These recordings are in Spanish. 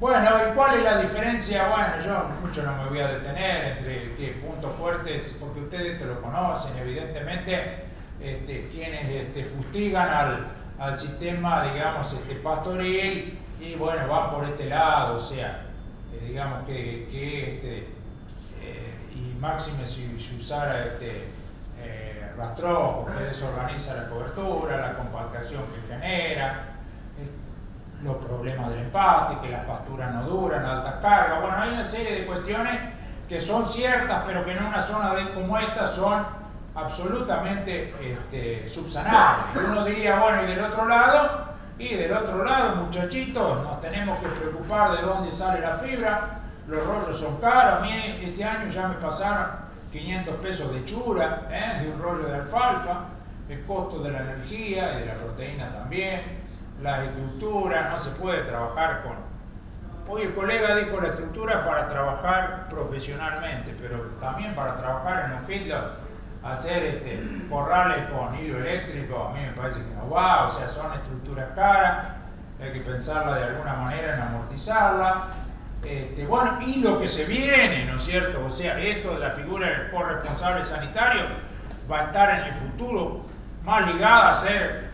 Bueno, ¿y cuál es la diferencia? Bueno, yo mucho no me voy a detener entre qué puntos fuertes, porque ustedes te lo conocen, evidentemente, este, quienes este, fustigan al, al, sistema, digamos, este, pastoril, y bueno, van por este lado, o sea, eh, digamos que, que este, eh, y máxime si, usara este, eh, rastrojo, que desorganiza la cobertura, la compactación que genera, los problemas del empate, que las pasturas no duran, altas cargas. Bueno, hay una serie de cuestiones que son ciertas, pero que en una zona como esta son absolutamente este, subsanables. Uno diría, bueno, y del otro lado, y del otro lado, muchachitos, nos tenemos que preocupar de dónde sale la fibra. Los rollos son caros. A mí este año ya me pasaron 500 pesos de chura, ¿eh? de un rollo de alfalfa. El costo de la energía y de la proteína también la estructura, no se puede trabajar con... Hoy el colega dijo la estructura para trabajar profesionalmente, pero también para trabajar en un feedlot, hacer este, corrales con hilo eléctrico, a mí me parece que no va, o sea, son estructuras caras, hay que pensarla de alguna manera en amortizarla. Este, bueno, y lo que se viene, ¿no es cierto? O sea, esto de la figura del corresponsable sanitario va a estar en el futuro más ligada a ser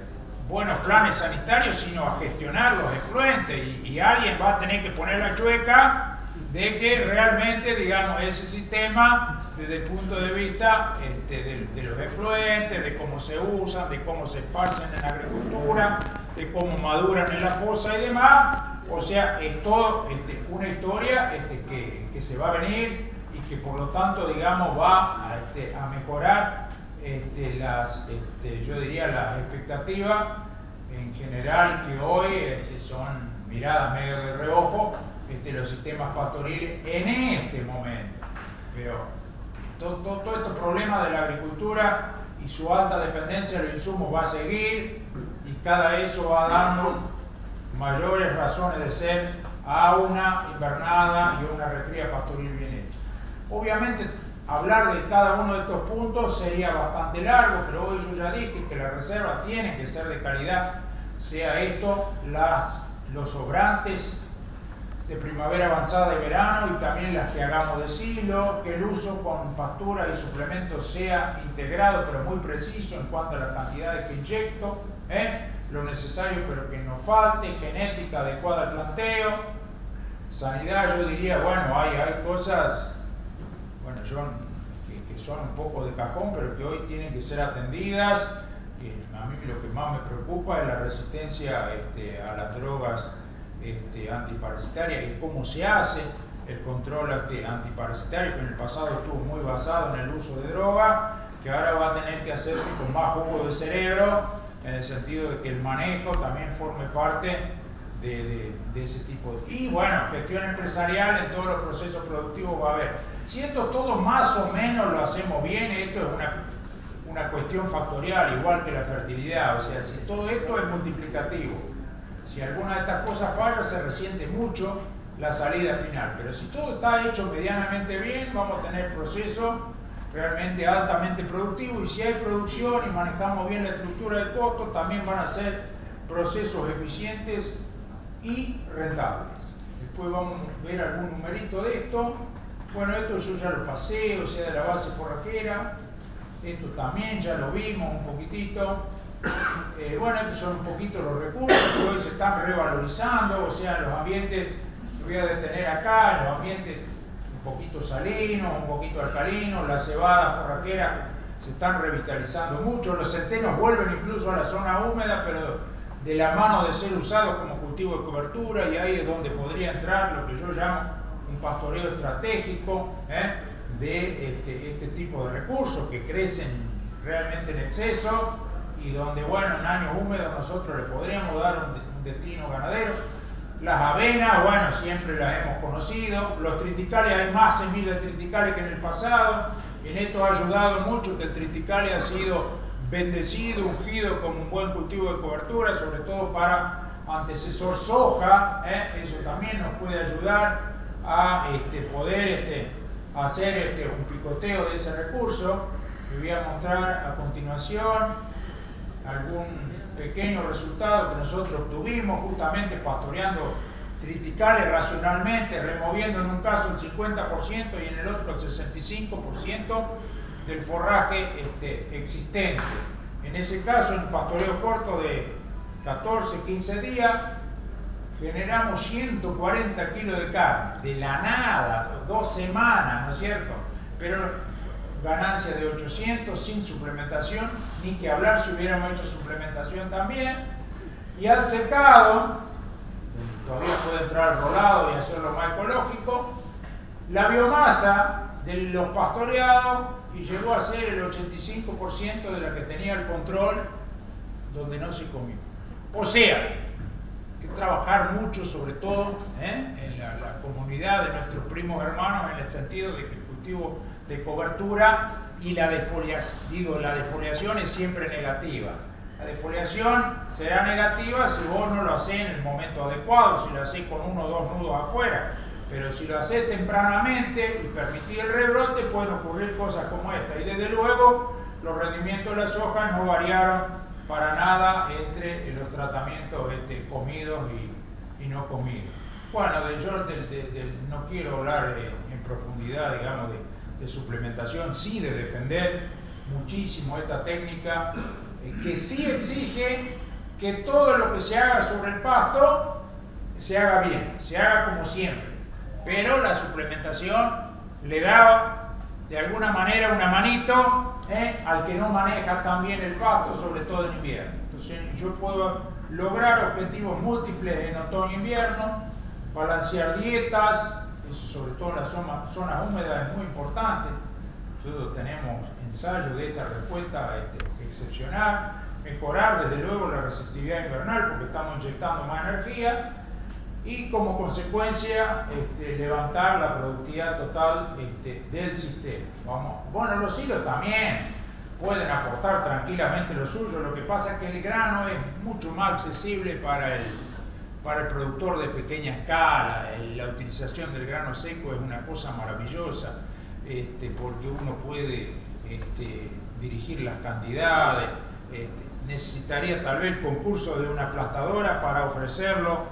buenos planes sanitarios, sino a gestionar los efluentes y, alguien va a tener que poner la chueca de que realmente, digamos, ese sistema, desde el punto de vista este, de, los efluentes, de cómo se usan, de cómo se esparcen en la agricultura, de cómo maduran en la fosa y demás, o sea, es todo este, una historia este, que, que, se va a venir y que por lo tanto, digamos, va a, este, a mejorar este, las, este, yo diría las expectativas en general que hoy este, son miradas medio de reojo este, los sistemas pastoriles en este momento. Pero todo, todo estos problemas de la agricultura y su alta dependencia de los insumos va a seguir y cada eso va dando mayores razones de ser a una invernada y una recría pastoril bien hecha. Obviamente Hablar de cada uno de estos puntos sería bastante largo, pero hoy yo ya dije que las reservas tienen que ser de calidad, sea esto las, los sobrantes de primavera avanzada y verano y también las que hagamos de silo, que el uso con pastura y suplementos sea integrado pero muy preciso en cuanto a la cantidad que inyecto, ¿eh? lo necesario pero que no falte, genética adecuada al planteo, sanidad yo diría, bueno, hay, hay cosas que, son un poco de cajón, pero que hoy tienen que ser atendidas. a mí lo que más me preocupa es la resistencia este, a las drogas este, antiparasitarias y cómo se hace el control este, antiparasitario, que en el pasado estuvo muy basado en el uso de droga, que ahora va a tener que hacerse con más jugo de cerebro, en el sentido de que el manejo también forme parte de, de ese tipo. Y bueno, gestión empresarial en todos los procesos productivos va a haber si esto todo más o menos lo hacemos bien, esto es una, una cuestión factorial, igual que la fertilidad. O sea, si todo esto es multiplicativo, si alguna de estas cosas falla, se resiente mucho la salida final. Pero si todo está hecho medianamente bien, vamos a tener procesos realmente altamente productivos y si hay producción y manejamos bien la estructura de costos, también van a ser procesos eficientes y rentables. Después vamos a ver algún numerito de esto. Bueno, esto yo ya lo pasé, o sea, de la base forrajera. Esto también ya lo vimos un poquitito. Eh, bueno, estos son un poquito los recursos que hoy se están revalorizando, o sea, los ambientes, voy a detener acá, los ambientes un poquito salinos, un poquito alcalinos, la cebada forrajera se están revitalizando mucho, los centenos vuelven incluso a la zona húmeda, pero de la mano de ser usados como cultivo de cobertura y ahí es donde podría entrar lo que yo llamo pastoreo estratégico ¿eh? de este, este, tipo de recursos que crecen realmente en exceso y donde, bueno, en años húmedos nosotros le podríamos dar un, destino ganadero. Las avenas, bueno, siempre las hemos conocido. Los triticales, hay más semillas triticales que en el pasado. En esto ha ayudado mucho que el triticale ha sido bendecido, ungido como un buen cultivo de cobertura, sobre todo para antecesor soja. ¿eh? Eso también nos puede ayudar a este, poder este, hacer este, un picoteo de ese recurso. Les voy a mostrar a continuación algún pequeño resultado que nosotros obtuvimos justamente pastoreando triticales racionalmente, removiendo en un caso el 50% y en el otro el 65% del forraje este, existente. En ese caso, en un pastoreo corto de 14, 15 días, generamos 140 kilos de carne, de la nada, dos semanas, ¿no es cierto? Pero ganancia de 800 sin suplementación, ni que hablar si hubiéramos hecho suplementación también. Y al secado, todavía puede entrar rolado y hacerlo más ecológico, la biomasa de los pastoreados y llegó a ser el 85% de la que tenía el control donde no se comió. O sea, trabajar mucho sobre todo ¿eh? en la, la, comunidad de nuestros primos hermanos en el sentido de que el cultivo de cobertura y la defoliación, digo, la defoliación es siempre negativa. La defoliación será negativa si vos no lo haces en el momento adecuado, si lo haces con uno o dos nudos afuera. Pero si lo haces tempranamente y permitís el rebrote, pueden ocurrir cosas como esta. Y desde luego, los rendimientos de las hojas no variaron para nada entre los tratamientos este, comidos y, y, no comidos. Bueno, de, yo de, de, no quiero hablar en profundidad, digamos, de, de suplementación, sí de defender muchísimo esta técnica, eh, que sí exige que todo lo que se haga sobre el pasto se haga bien, se haga como siempre. Pero la suplementación le da de alguna manera una manito eh, al que no maneja tan bien el pasto, sobre todo en invierno. Entonces yo puedo lograr objetivos múltiples en otoño e invierno, balancear dietas, eso sobre todo en las zonas, zonas húmedas es muy importante. Nosotros tenemos ensayos de esta respuesta este, excepcional, mejorar desde luego la receptividad invernal porque estamos inyectando más energía y como consecuencia este, levantar la productividad total este, del sistema. Bueno, los hilos también pueden aportar tranquilamente lo suyo, lo que pasa es que el grano es mucho más accesible para el, para el productor de pequeña escala, la utilización del grano seco es una cosa maravillosa, este, porque uno puede dirigir las cantidades, necesitaría tal vez concurso de una aplastadora para ofrecerlo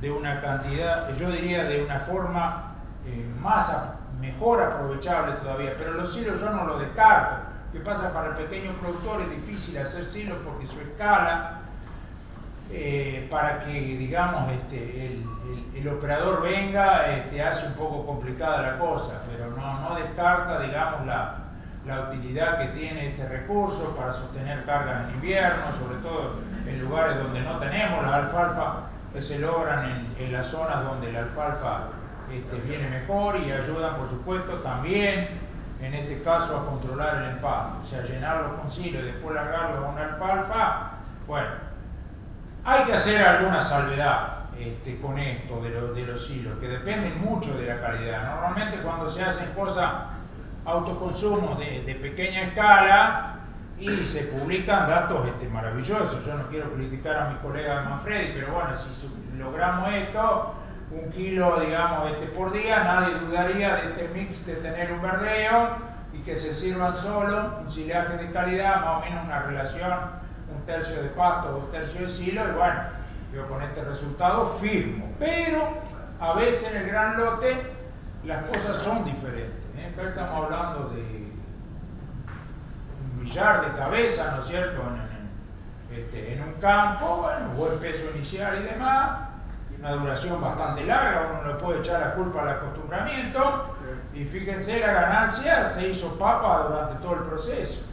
de una cantidad, yo diría de una forma eh, más, mejor aprovechable todavía, pero los silos yo no lo descarto. ¿Qué pasa para el pequeño productor? Es difícil hacer silos porque su escala eh, para que, digamos, este, el, el, el, operador venga, este, hace un poco complicada la cosa, pero no, no descarta, digamos, la, la, utilidad que tiene este recurso para sostener cargas en invierno, sobre todo en lugares donde no tenemos la alfalfa que se logran en, las zonas donde la alfalfa este, viene mejor y ayudan, por supuesto, también en este caso a controlar el empaque, o sea, llenarlo con silo y después largarlo una alfalfa, bueno, hay que hacer alguna salvedad este, con esto de, lo, de, los hilos, que dependen mucho de la calidad. Normalmente cuando se hacen cosas, autoconsumos de, de pequeña escala, y se publican datos este, maravillosos. Yo no quiero criticar a mi colega Manfredi, pero bueno, si logramos esto, un kilo, digamos, este, por día, nadie dudaría de este mix de tener un verdeo y que se sirvan solo un silaje de calidad, más o menos una relación un tercio de pasto, dos tercios de silo, y bueno, yo con este resultado firmo. Pero a veces en el gran lote las cosas son diferentes. ¿eh? Acá estamos hablando de un millar de cabezas, ¿no es cierto?, en, en, este, en un campo, bueno, buen peso inicial y demás, una duración bastante larga, uno no le puede echar la culpa al acostumbramiento, y fíjense, la ganancia se hizo papa durante todo el proceso.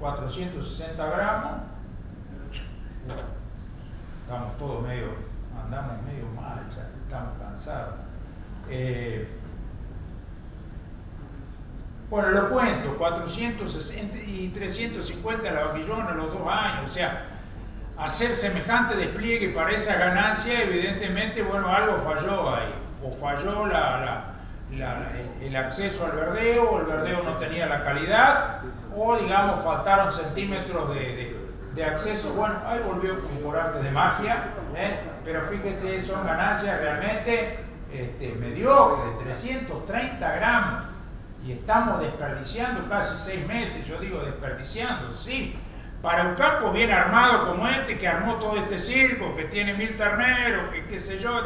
460 gramos estamos todos medio, andamos medio mal, ya estamos cansados. Eh, bueno, lo cuento, 460 y 350 la vaquillona los dos años, o sea, hacer semejante despliegue para esa ganancia, evidentemente, bueno, algo falló ahí, o falló la, el, acceso al verdeo, o el verdeo no tenía la calidad, o digamos, faltaron centímetros de, de acceso, bueno, ahí volvió por arte de magia, ¿eh? pero fíjense, son ganancias realmente este, mediocres, 330 gramos, y estamos desperdiciando casi seis meses, yo digo desperdiciando, sí, para un campo bien armado como este, que armó todo este circo, que tiene mil terneros, que qué sé yo,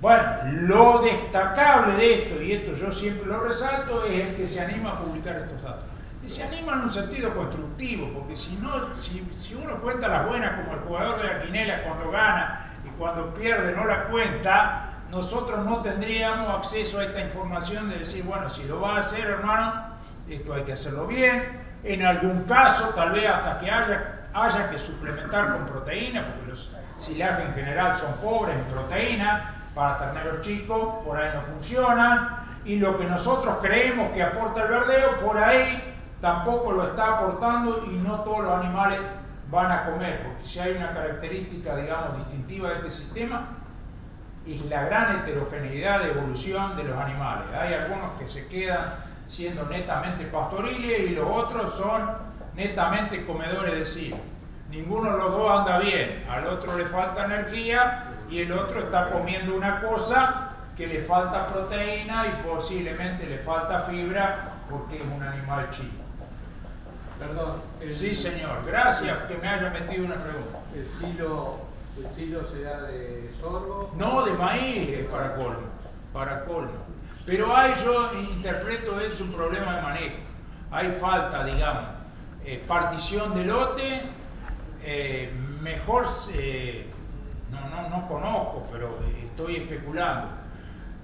Bueno, lo destacable de esto, y esto yo siempre lo resalto, es el que se anima a publicar estos datos. Y se anima en un sentido constructivo, porque si, no, si, uno cuenta las buenas como el jugador de la quinela cuando gana y cuando pierde no la cuenta, nosotros no tendríamos acceso a esta información de decir, bueno, si lo va a hacer hermano, esto hay que hacerlo bien, en algún caso tal vez hasta que haya, haya que suplementar con proteína, porque los silajes en general son pobres en proteína, para terneros chicos, por ahí no funcionan, y lo que nosotros creemos que aporta el verdeo, por ahí tampoco lo está aportando y no todos los animales van a comer, porque si hay una característica, digamos, distintiva de este sistema, es la gran heterogeneidad de evolución de los animales. Hay algunos que se quedan siendo netamente pastoriles y los otros son netamente comedores de silo. Ninguno de los dos anda bien, al otro le falta energía y el otro está comiendo una cosa que le falta proteína y posiblemente le falta fibra porque es un animal chico. Perdón. sí, señor. Gracias que me haya metido una pregunta. ¿El silo, el silo será de sorgo? No, de maíz es para colmo. Para colmo. Pero hay, yo interpreto eso un problema de manejo. Hay falta, digamos, eh, partición de lote, eh, mejor, eh, no, no, no conozco, pero estoy especulando.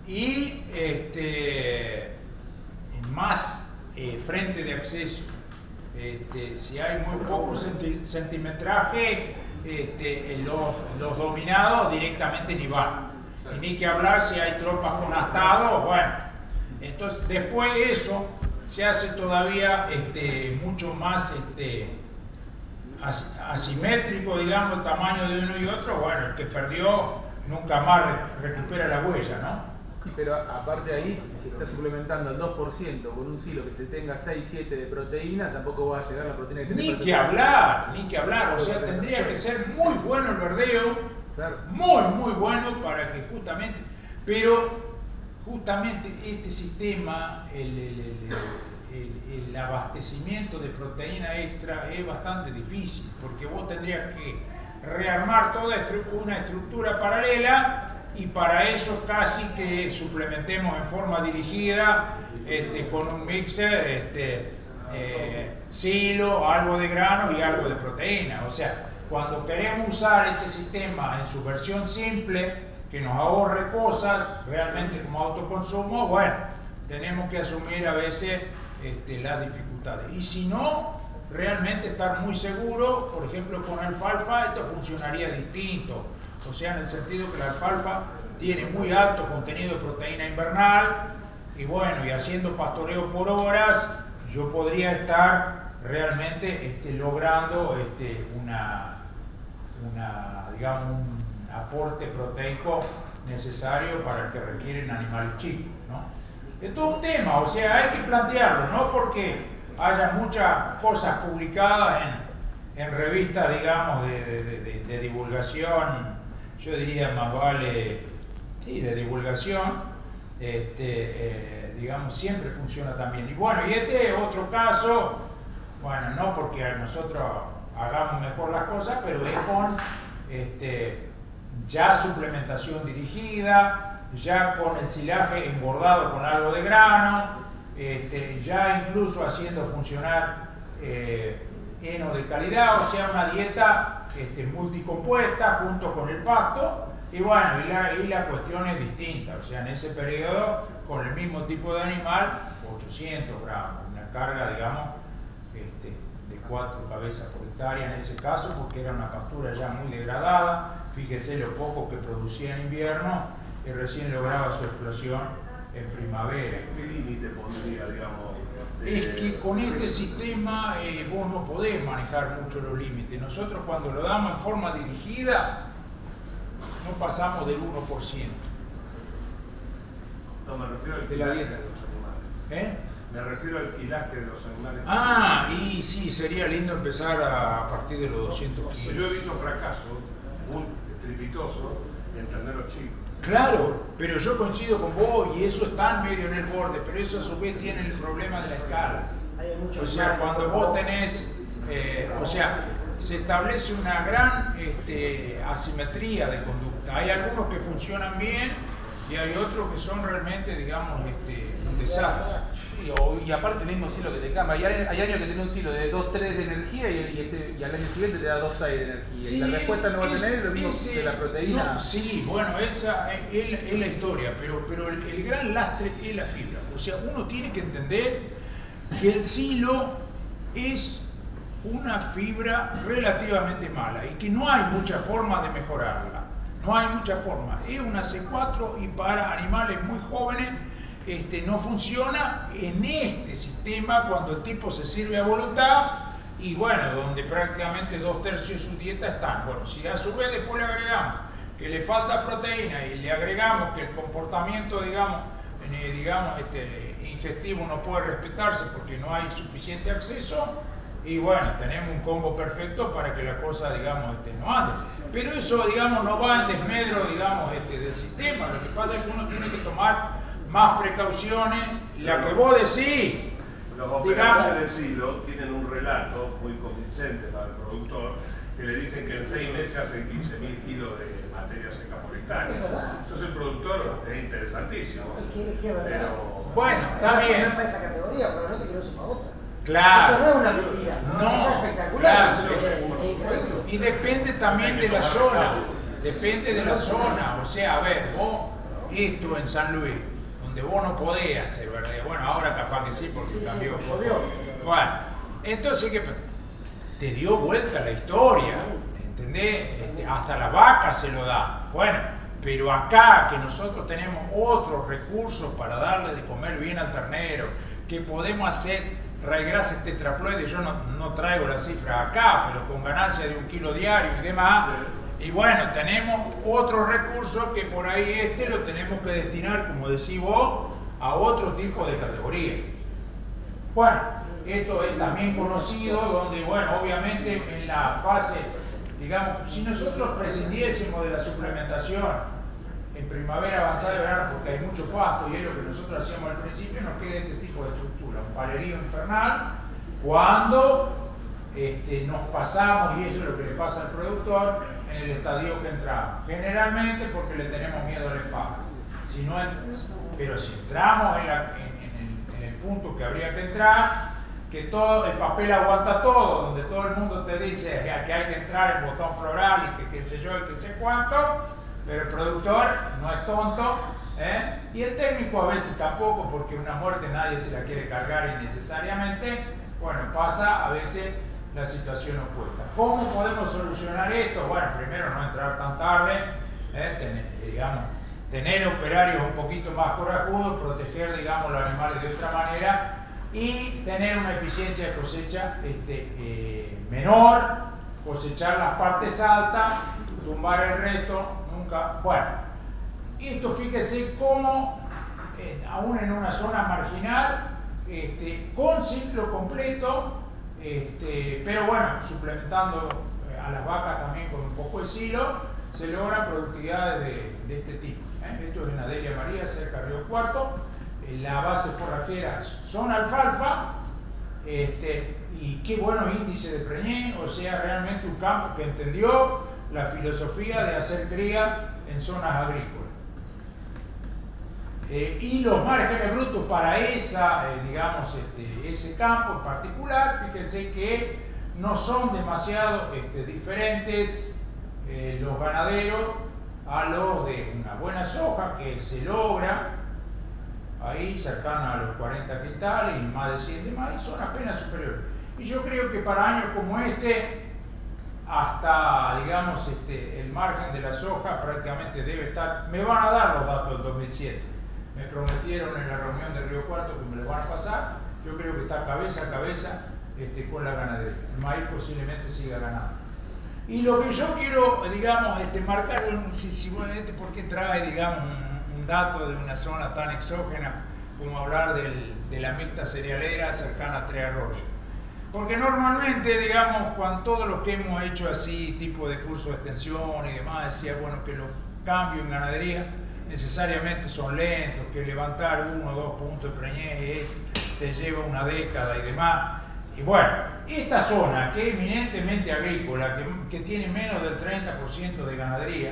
Y este, más frente de acceso este, si hay muy poco centimetraje, este, los, dominados directamente ni van. Y ni que hablar si hay tropas con astados, bueno. Entonces, después de eso, se hace todavía este, mucho más asimétrico, digamos, el tamaño de uno y otro. Bueno, el que perdió nunca más recupera la huella, ¿no? Pero aparte de ahí, si estás suplementando el 2% con un silo que te tenga 6, 7 de proteína, tampoco va a llegar la proteína que Ni que hablar, ni que hablar. O sea, tendría que ser muy bueno el verdeo, muy, muy bueno para que justamente, pero justamente este sistema, el, el abastecimiento de proteína extra es bastante difícil, porque vos tendrías que rearmar toda una estructura paralela y para eso casi que suplementemos en forma dirigida este, con un mixer este, eh, silo, algo de grano y algo de proteína. O sea, cuando queremos usar este sistema en su versión simple, que nos ahorre cosas realmente como autoconsumo, bueno, tenemos que asumir a veces este, las dificultades. Y si no, realmente estar muy seguro, por ejemplo con alfalfa, esto funcionaría distinto o sea, en el sentido que la alfalfa tiene muy alto contenido de proteína invernal y bueno, y haciendo pastoreo por horas, yo podría estar realmente este, logrando este, una, digamos, un aporte proteico necesario para el que requieren animales chicos. ¿no? Es todo un tema, o sea, hay que plantearlo, no porque haya muchas cosas publicadas en, revistas, digamos, de divulgación yo diría más vale, sí, de divulgación, este, eh, digamos, siempre funciona también. Y bueno, y este es otro caso, bueno, no porque nosotros hagamos mejor las cosas, pero es con este, ya suplementación dirigida, ya con el silaje engordado con algo de grano, este, ya incluso haciendo funcionar eh, heno de calidad, o sea, una dieta este, multicompuesta junto con el pasto y bueno, y la, y la cuestión es distinta, o sea, en ese periodo con el mismo tipo de animal, 800 gramos, una carga, digamos, este, de cuatro cabezas por hectárea en ese caso, porque era una pastura ya muy degradada, fíjese lo poco que producía en invierno y recién lograba su explosión en primavera. ¿Qué límite pondría, digamos? Es que con este sistema eh, vos no podés manejar mucho los límites. Nosotros cuando lo damos en forma dirigida, no pasamos del 1%. No, me refiero al de la dieta de los animales. ¿Eh? Me refiero al quilaje de los animales. Ah, y sí, sería lindo empezar a, partir de los 200 kilos. Yo he visto fracasos muy estrepitosos en terneros chicos Claro, pero yo coincido con vos y eso está medio en el borde, pero eso a su vez tiene el problema de la escala. O sea, cuando vos tenés, eh, o sea, se establece una gran este, asimetría de conducta. Hay algunos que funcionan bien y hay otros que son realmente, digamos, este, un desastre. Y, aparte el mismo silo que te cambia. Hay, hay años que tiene un silo de 2, 3 de energía y, ese, y, al año siguiente te da 2, 6 de energía. y la respuesta no va a tener lo mismo de la proteína. sí, bueno, esa es, la historia, pero, pero el, el, gran lastre es la fibra. O sea, uno tiene que entender que el silo es una fibra relativamente mala y que no hay mucha forma de mejorarla. No hay mucha forma. Es una C4 y para animales muy jóvenes este, no funciona en este sistema cuando el tipo se sirve a voluntad y bueno, donde prácticamente dos tercios de su dieta están. Bueno, si a su vez después le agregamos que le falta proteína y le agregamos que el comportamiento, digamos, eh, digamos este, ingestivo no puede respetarse porque no hay suficiente acceso, y bueno, tenemos un combo perfecto para que la cosa, digamos, este, no ande. Pero eso, digamos, no va en desmedro, digamos, este, del sistema. Lo que pasa es que uno tiene que tomar más precauciones, la que vos decís. Los operadores de silo tienen un relato muy convincente para el productor que le dicen que en seis meses hacen 15.000 kilos de materia seca por hectárea. Entonces el productor es interesantísimo. Pero, bueno, está bien. No es para esa categoría, pero no te quiero otra. Claro. Eso no es una mentira. No, es espectacular. Y depende también de la zona. Depende de la zona. O sea, a ver, vos, esto en San Luis, donde vos no podés hacer. Bueno, ahora capaz que sí, porque cambió. Bueno, entonces, ¿qué Te dio vuelta la historia, ¿entendés? Este, hasta la vaca se lo da. Bueno, pero acá que nosotros tenemos otros recursos para darle de comer bien al ternero, que podemos hacer raigrases tetraploides, yo no, no, traigo la cifra acá, pero con ganancia de un kilo diario y demás, y bueno, tenemos otro recurso que por ahí este lo tenemos que destinar, como decís vos, a otro tipo de categoría. Bueno, esto es también conocido, donde, bueno, obviamente en la fase, digamos, si nosotros prescindiésemos de la suplementación en primavera avanzada y verano, porque hay mucho pasto y es lo que nosotros hacíamos al principio, nos queda este tipo de estructura, un palerío infernal, cuando este, nos pasamos, y eso es lo que le pasa al productor, el estadio que entramos. Generalmente porque le tenemos miedo al espacio. Si no pero si entramos en, el, punto que habría que entrar, que todo el papel aguanta todo, donde todo el mundo te dice que hay que entrar en botón floral y que qué sé yo y qué sé cuánto, pero el productor no es tonto, ¿eh? y el técnico a veces tampoco, porque una muerte nadie se la quiere cargar innecesariamente, bueno, pasa a veces la situación opuesta. ¿Cómo podemos solucionar esto? Bueno, primero no entrar tan tarde, ¿eh? tener, digamos, tener operarios un poquito más corajudos, proteger, digamos, los animales de otra manera y tener una eficiencia de cosecha este, eh, menor, cosechar las partes altas, tumbar el resto, nunca, bueno. Esto fíjese cómo, eh, aún en una zona marginal, este, con ciclo completo, este, pero bueno, suplementando eh, a las vacas también con un poco de silo, se logran productividades de, este tipo. ¿eh? Esto es en Adelia María, cerca de Río Cuarto. la base forrajera son alfalfa, este, y qué buenos índices de preñé, o sea, realmente un campo que entendió la filosofía de hacer cría en zonas agrícolas. Eh, y los márgenes brutos para esa, eh, digamos, este, ese campo en particular, fíjense que no son demasiado este, diferentes eh, los ganaderos a los de una buena soja que se logra ahí cercana a los 40 quintales y más de 100 de maíz, son apenas superiores. Y yo creo que para años como este, hasta, digamos, este, el margen de la soja prácticamente debe estar, me van a dar los datos del 2007 me prometieron en la reunión de Río Cuarto que me lo van a pasar. Yo creo que está cabeza a cabeza este, con la ganadería. El maíz posiblemente siga ganando. Y lo que yo quiero, digamos, este, marcar, si, si este, ¿por qué trae, digamos, un, dato de una zona tan exógena como hablar de la mixta cerealera cercana a Tres Arroyos? Porque normalmente, digamos, cuando todos los que hemos hecho así, tipo de curso de extensión y demás, decía, bueno, que los cambios en ganadería necesariamente son lentos, que levantar uno o dos puntos de preñez te lleva una década y demás. Y bueno, esta zona que es eminentemente agrícola, que, tiene menos del 30% de ganadería,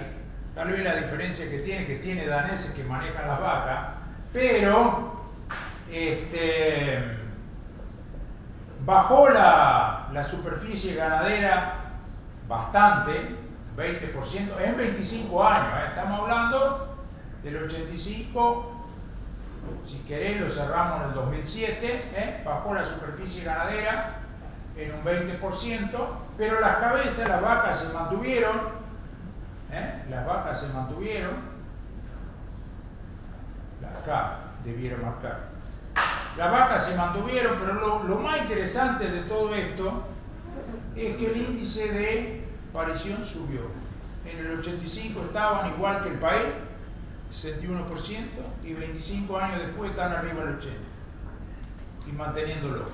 tal vez la diferencia que tiene, que tiene daneses que manejan las vacas, pero este, bajó la, la superficie ganadera bastante, 20%, en 25 años, ¿eh? estamos hablando del 85, si queréis lo cerramos en el 2007, ¿eh? bajó la superficie ganadera en un 20%, pero las cabezas, las vacas se mantuvieron, ¿eh? las vacas se mantuvieron, acá debieron marcar, las vacas se mantuvieron, pero lo, lo más interesante de todo esto es que el índice de aparición subió. En el 85 estaban igual que el país, 61%, y 25 años después están arriba del 80%, y manteniéndolo.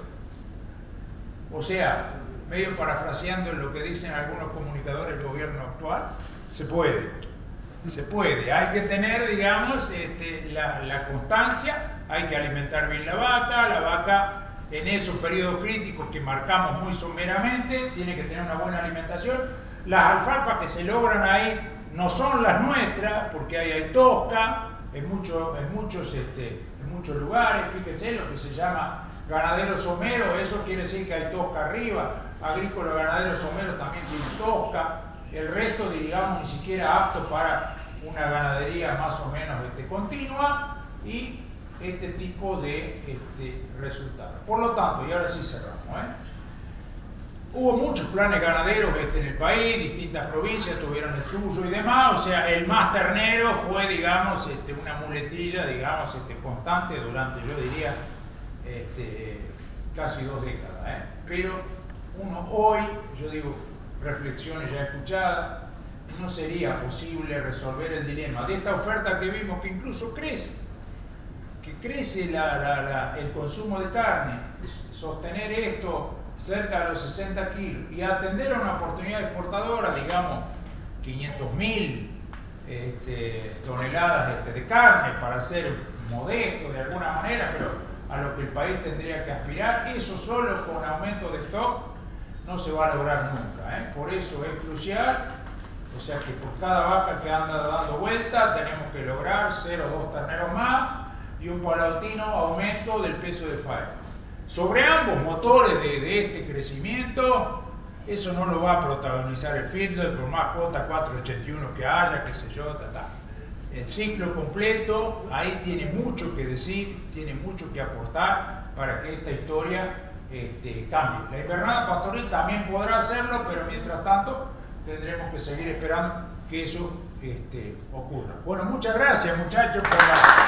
O sea, medio parafraseando lo que dicen algunos comunicadores del gobierno actual, se puede, se puede. Hay que tener, digamos, este, la, la constancia, hay que alimentar bien la vaca, la vaca en esos periodos críticos que marcamos muy someramente, tiene que tener una buena alimentación. Las alfalfas que se logran ahí no son las nuestras, porque ahí hay tosca en, mucho, en, muchos, este, en muchos lugares, fíjense lo que se llama ganadero somero, eso quiere decir que hay tosca arriba, agrícola ganadero somero también tiene tosca, el resto digamos ni siquiera apto para una ganadería más o menos este, continua y este tipo de este, resultados. Por lo tanto, y ahora sí cerramos, ¿eh? Hubo muchos planes ganaderos este, en el país, distintas provincias tuvieron el suyo y demás, o sea, el más ternero fue, digamos, este, una muletilla, digamos, este, constante durante, yo diría, este, casi dos décadas. ¿eh? Pero uno hoy, yo digo, reflexiones ya escuchadas, no sería posible resolver el dilema de esta oferta que vimos que incluso crece crece el consumo de carne, sostener esto cerca de los 60 kilos y atender a una oportunidad exportadora, digamos, 500 mil este, toneladas este, de carne para ser modesto de alguna manera, pero a lo que el país tendría que aspirar, eso solo con aumento de stock no se va a lograr nunca. ¿eh? Por eso es crucial, o sea que por cada vaca que anda dando vuelta tenemos que lograr 0 o 2 terneros más y un paulatino aumento del peso de fábrica. Sobre ambos motores de, este crecimiento, eso no lo va a protagonizar el Fiedler por más cuota 481 que haya, qué sé yo, ta, El ciclo completo, ahí tiene mucho que decir, tiene mucho que aportar para que esta historia este, cambie. La invernada pastoril también podrá hacerlo, pero mientras tanto tendremos que seguir esperando que eso este, ocurra. Bueno, muchas gracias muchachos por la...